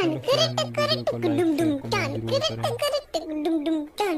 টান করট করট ডুম ডুম টান করট করট ডুম ডুম টান